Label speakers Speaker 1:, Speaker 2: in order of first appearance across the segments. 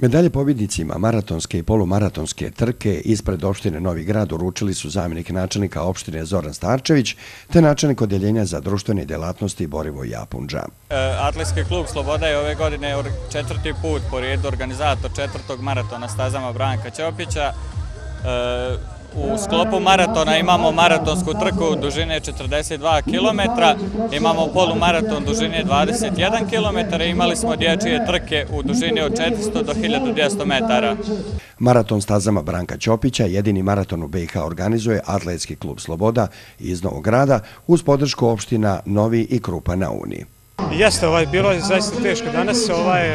Speaker 1: Medalje pobjednicima maratonske i polumaratonske trke ispred opštine Novi grad uručili su zamjenik načelnika opštine Zoran Starčević te načelnik odjeljenja za društvene delatnosti Borivo Japunđa.
Speaker 2: E, Atletski klub Sloboda je ove godine četvrti put po redu organizator četvrtog maratona stazama Branka Ćopića. E, U sklopu maratona imamo maratonsku trku dužine 42 km, imamo polumaraton dužine 21 km i imali smo dječije trke u dužini od 400 do 1200 metara.
Speaker 1: Maraton stazama Branka Ćopića, jedini maraton u BiH organizuje Atletski klub Sloboda iz Novog grada uz podršku opština Novi i Krupa na Uniji.
Speaker 3: Jeste, ovaj, bilo je zaista teško danas, ovaj,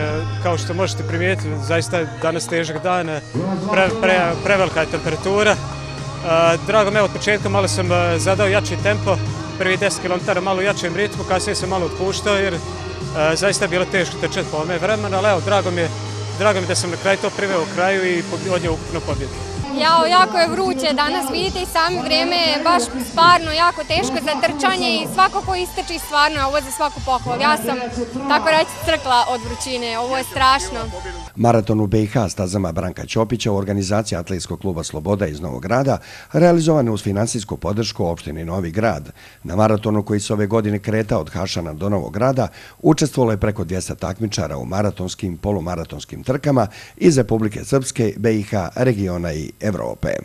Speaker 3: kao što možete primijetiti, zaista je danas težak dan, pre, pre, prevelika je temperatura, Drago me, od početka malo sam zadao jači tempo, prvi 10 km malo u jačem ritmu, kasnije sam malo otpuštao jer zaista je bilo teško trčati po ome vremena, ali evo, drago mi je Drago mi da sam na kraju to priveo u kraju i od nje ukupno pobjedio.
Speaker 4: Jao, jako je vruće danas, vidite i sami vrijeme je baš stvarno jako teško za trčanje i svako ko istrči stvarno, ovo za svaku pohvalu. Ja sam, tako reći, crkla od vrućine, ovo je strašno.
Speaker 1: Maraton u BiH stazama Branka Ćopića u organizaciji Atletskog kluba Sloboda iz Novog grada realizovan uz finansijsku podršku opštini Novi grad. Na maratonu koji se ove godine kreta od Hašana do Novog grada učestvovalo je preko 200 takmičara u maratonskim, polumaratonskim trkama iz Republike Srpske, BiH, regiona i Eiropē.